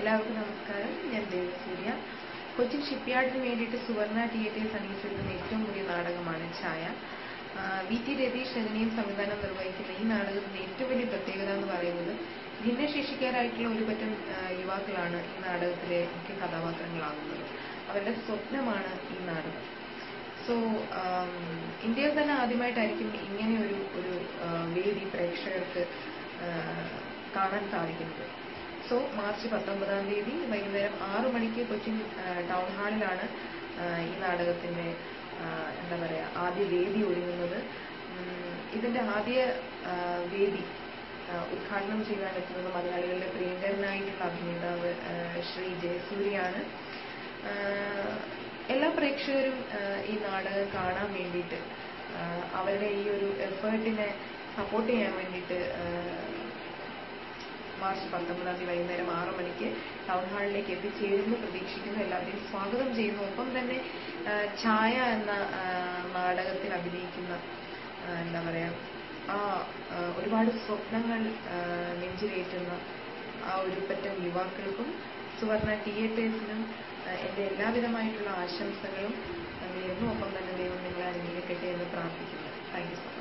എല്ലാവർക്കും നമസ്കാരം. ഞാൻ ദേവസൂര്യ കൊച്ചിൻ ഷിപ്പ്യാർഡിന് വേണ്ടിയിട്ട് സുവർണ തിയേറ്റേഴ്സ് അണിയിച്ചിരുന്ന ഏറ്റവും പുതിയ നാടകമാണ് ഛായ. വി. ടി. രതീഷ് രജനിയും സംവിധാനം നിർവഹിക്കുന്ന ഈ നാടകത്തിന്റെ ഏറ്റവും വലിയ പ്രത്യേകത എന്ന് പറയുന്നത് ഭിന്നശേഷിക്കാരായിട്ടുള്ള ഒരു പറ്റം യുവാക്കളാണ് ഈ നാടകത്തിലെ മുഖ്യ കഥാപാത്രങ്ങളാകുന്നത്. അവരുടെ സ്വപ്നമാണ് ഈ നാടകം. സോ ഇന്ത്യയിൽ തന്നെ ആദ്യമായിട്ടായിരിക്കും ഇങ്ങനെ ഒരു ഒരു വേദി പ്രേക്ഷകർക്ക് കാണാൻ സാധിക്കുന്നത്. സോ മാർച്ച് പത്തൊമ്പതാം തീയതി വൈകുന്നേരം ആറു മണിക്ക് കൊച്ചിൻ ടൗൺ ഹാളിലാണ് ഈ നാടകത്തിന്റെ എന്താ പറയാ ആദ്യ വേദി ഒരുങ്ങുന്നത്. ഇതിന്റെ ആദ്യ വേദി ഉദ്ഘാടനം ചെയ്യാൻ എത്തുന്നത് മലയാളികളുടെ പ്രിയങ്കരനായിട്ടുള്ള അഭിനേതാവ് ശ്രീ ജയസൂര്യാണ് എല്ലാ പ്രേക്ഷകരും ഈ നാടകം കാണാൻ വേണ്ടിയിട്ട് അവരുടെ ഈ ഒരു എഫേർട്ടിനെ സപ്പോർട്ട് ചെയ്യാൻ വേണ്ടിയിട്ട് മാർച്ച് പത്തൊമ്പതാം തീയതി വൈകുന്നേരം ആറു മണിക്ക് ടൗൺ ഹാളിലേക്ക് എത്തിച്ചേരുമെന്ന് പ്രതീക്ഷിക്കുന്നു. എല്ലാവരെയും സ്വാഗതം ചെയ്യുന്നു. ഒപ്പം തന്നെ ഛായ എന്ന നാടകത്തിൽ അഭിനയിക്കുന്ന എന്താ പറയാ ആ ഒരുപാട് സ്വപ്നങ്ങൾ നെഞ്ചിലേറ്റുന്ന ആ ഒരു പറ്റം യുവാക്കൾക്കും സുവർണ തിയേറ്റേഴ്സിനും എന്റെ എല്ലാവിധമായിട്ടുള്ള ആശംസകളും നേരുന്നു. ഒപ്പം തന്നെ ദൈവം നിങ്ങളെ അനുഗ്രഹിക്കട്ടെ എന്ന് പ്രാർത്ഥിക്കുന്നു. Thank you so much